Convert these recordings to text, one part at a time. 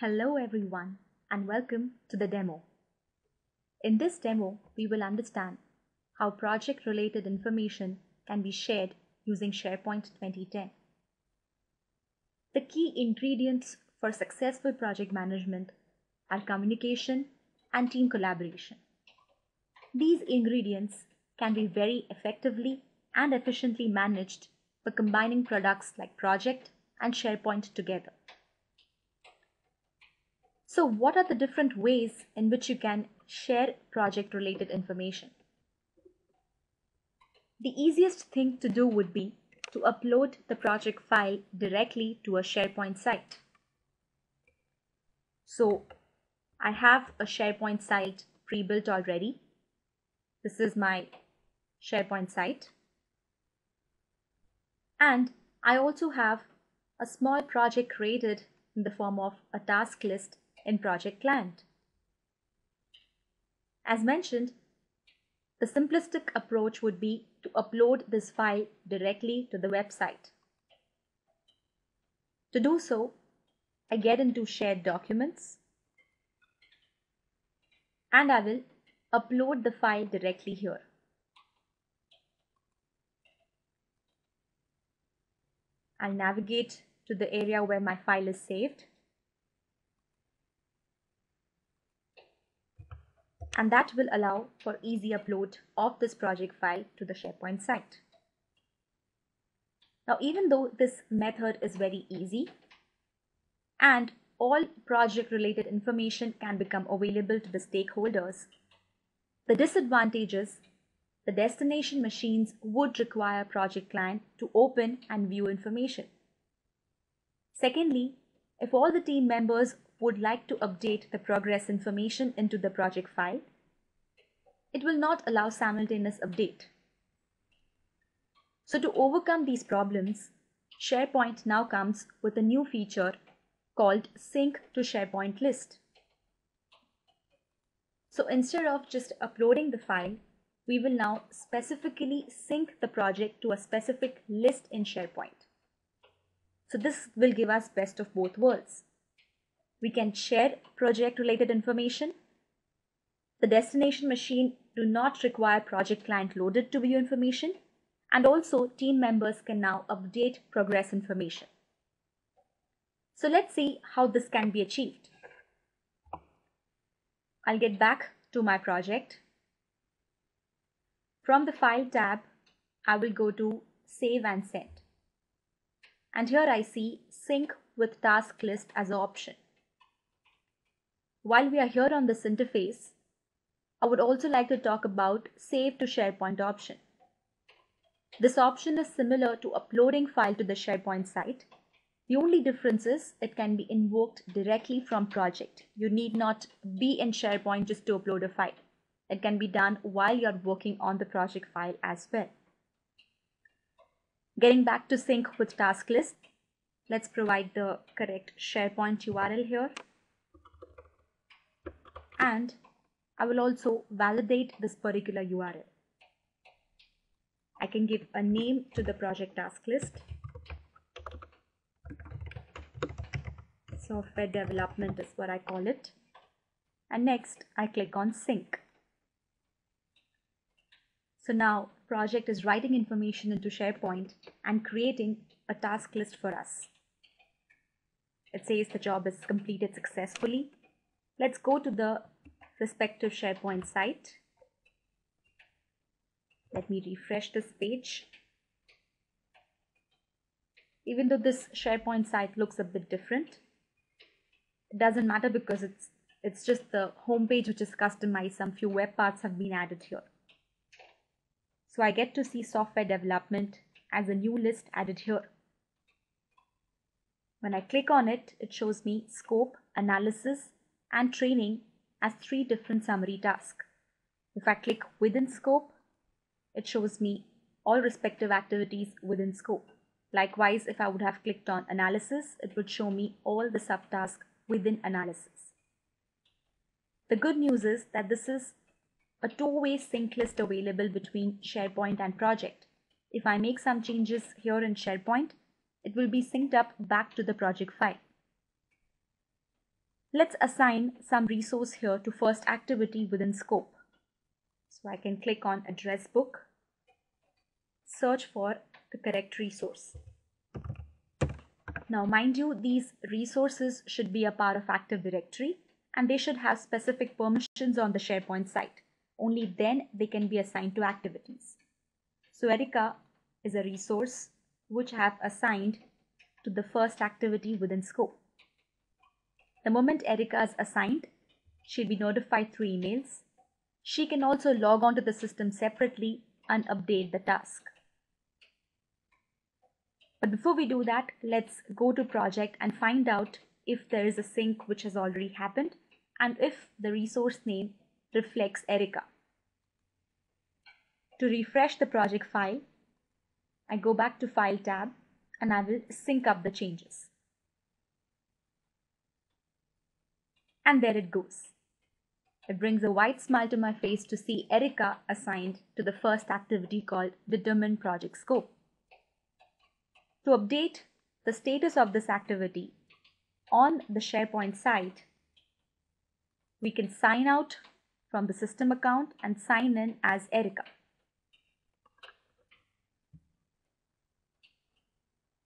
Hello everyone and welcome to the demo. In this demo, we will understand how project related information can be shared using SharePoint 2010. The key ingredients for successful project management are communication and team collaboration. These ingredients can be very effectively and efficiently managed by combining products like Project and SharePoint together. So what are the different ways in which you can share project related information? The easiest thing to do would be to upload the project file directly to a SharePoint site. So I have a SharePoint site pre-built already. This is my SharePoint site. And I also have a small project created in the form of a task list in Project Client. As mentioned, the simplistic approach would be to upload this file directly to the website. To do so, I get into Shared Documents and I will upload the file directly here. I'll navigate to the area where my file is saved. And that will allow for easy upload of this project file to the SharePoint site. Now, even though this method is very easy and all project related information can become available to the stakeholders, the disadvantage is the destination machines would require project client to open and view information. Secondly, if all the team members would like to update the progress information into the project file, it will not allow simultaneous update. So to overcome these problems, SharePoint now comes with a new feature called Sync to SharePoint List. So instead of just uploading the file, we will now specifically sync the project to a specific list in SharePoint. So this will give us best of both worlds. We can share project related information. The destination machine do not require project client loaded to view information and also team members can now update progress information. So let's see how this can be achieved. I'll get back to my project from the File tab, I will go to Save and Send. And here I see Sync with Task List as an option. While we are here on this interface, I would also like to talk about Save to SharePoint option. This option is similar to uploading file to the SharePoint site. The only difference is it can be invoked directly from project. You need not be in SharePoint just to upload a file. It can be done while you're working on the project file as well. Getting back to sync with task list, let's provide the correct SharePoint URL here. And I will also validate this particular URL. I can give a name to the project task list. Software development is what I call it. And next I click on sync. So now project is writing information into SharePoint and creating a task list for us. It says the job is completed successfully. Let's go to the respective SharePoint site. Let me refresh this page. Even though this SharePoint site looks a bit different, it doesn't matter because it's it's just the home page which is customized. Some few web parts have been added here. So I get to see software development as a new list added here. When I click on it, it shows me scope, analysis, and training as three different summary tasks. If I click within scope, it shows me all respective activities within scope. Likewise, if I would have clicked on analysis, it would show me all the subtasks within analysis. The good news is that this is a two-way sync list available between SharePoint and project. If I make some changes here in SharePoint, it will be synced up back to the project file. Let's assign some resource here to first activity within scope. So I can click on address book, search for the correct resource. Now mind you, these resources should be a part of Active Directory and they should have specific permissions on the SharePoint site. Only then they can be assigned to activities. So Erica is a resource which I have assigned to the first activity within scope. The moment Erica is assigned, she'll be notified through emails. She can also log on to the system separately and update the task. But before we do that, let's go to project and find out if there is a sync which has already happened and if the resource name reflects Erica. To refresh the project file, I go back to File tab and I will sync up the changes. And there it goes. It brings a white smile to my face to see Erica assigned to the first activity called Determine Project Scope. To update the status of this activity on the SharePoint site, we can sign out from the system account and sign in as Erica.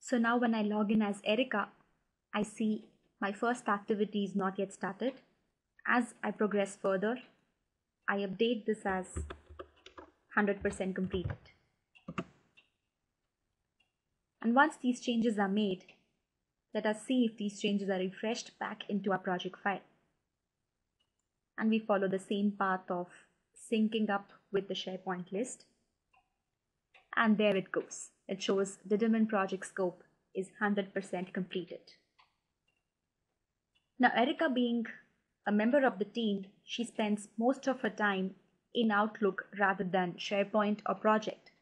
So now when I log in as Erica, I see my first activity is not yet started. As I progress further, I update this as 100% completed. And once these changes are made, let us see if these changes are refreshed back into our project file and we follow the same path of syncing up with the SharePoint list. And there it goes. It shows determine project scope is 100% completed. Now, Erica being a member of the team, she spends most of her time in Outlook rather than SharePoint or project.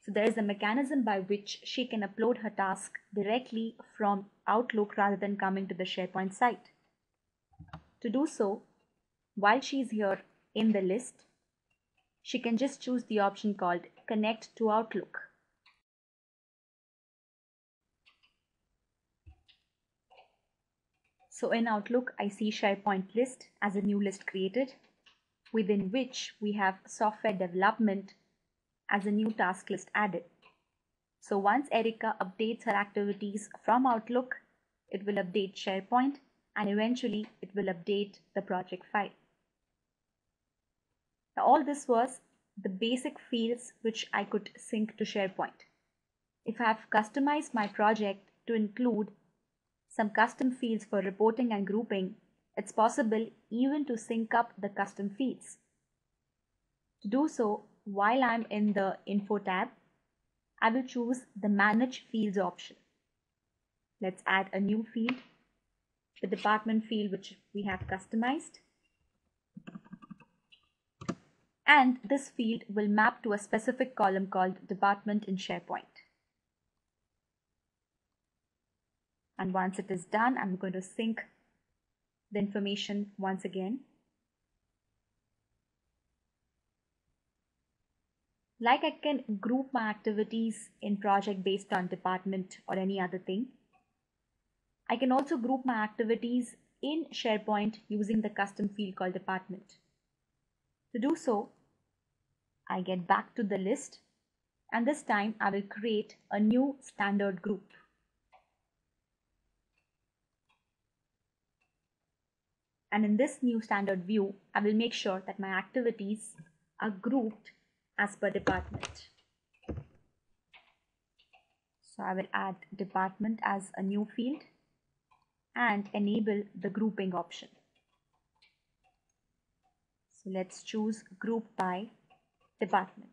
So there is a mechanism by which she can upload her task directly from Outlook rather than coming to the SharePoint site. To do so, while she's here in the list, she can just choose the option called Connect to Outlook. So in Outlook, I see SharePoint list as a new list created, within which we have software development as a new task list added. So once Erica updates her activities from Outlook, it will update SharePoint and eventually it will update the project file. Now all this was the basic fields which I could sync to SharePoint. If I have customized my project to include some custom fields for reporting and grouping, it's possible even to sync up the custom fields. To do so, while I'm in the Info tab, I will choose the Manage Fields option. Let's add a new field, the department field which we have customized and this field will map to a specific column called department in SharePoint. And once it is done, I'm going to sync the information once again. Like I can group my activities in project based on department or any other thing. I can also group my activities in SharePoint using the custom field called department. To do so, I get back to the list and this time I will create a new standard group. And in this new standard view, I will make sure that my activities are grouped as per department. So I will add department as a new field and enable the grouping option. So let's choose group by department.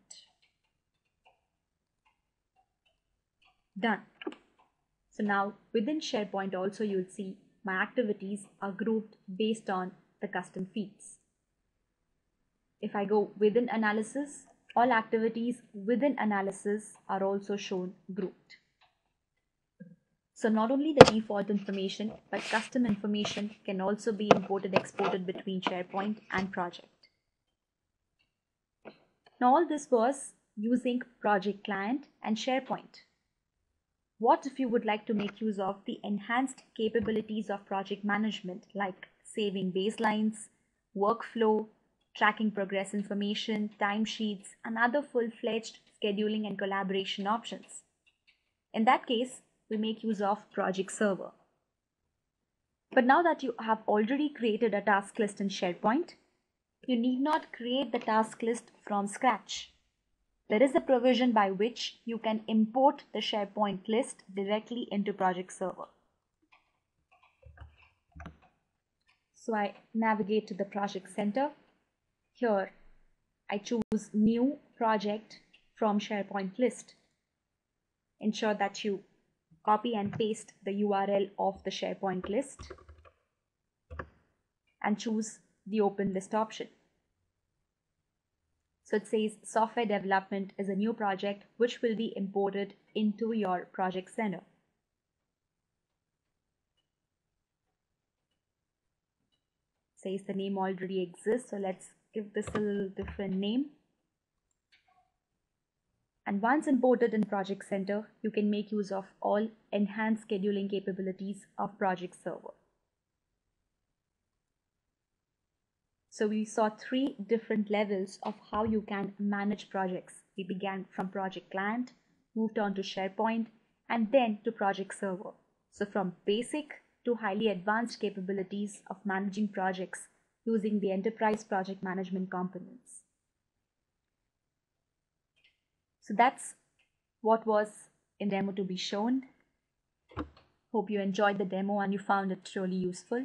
Done. So now within SharePoint also you'll see my activities are grouped based on the custom fields. If I go within analysis, all activities within analysis are also shown grouped. So not only the default information, but custom information can also be imported exported between SharePoint and project. Now all this was using project client and SharePoint. What if you would like to make use of the enhanced capabilities of project management like saving baselines, workflow, tracking progress information, timesheets, and other full-fledged scheduling and collaboration options. In that case, we make use of Project Server. But now that you have already created a task list in SharePoint, you need not create the task list from scratch. There is a provision by which you can import the SharePoint list directly into Project Server. So I navigate to the Project Center. Here, I choose New Project from SharePoint list. Ensure that you copy and paste the URL of the SharePoint list and choose the Open List option. So it says software development is a new project which will be imported into your project center. Says the name already exists, so let's give this a little different name. And once imported in Project Center, you can make use of all enhanced scheduling capabilities of Project Server. So we saw three different levels of how you can manage projects. We began from project client, moved on to SharePoint, and then to project server. So from basic to highly advanced capabilities of managing projects using the enterprise project management components. So that's what was in demo to be shown. Hope you enjoyed the demo and you found it truly useful.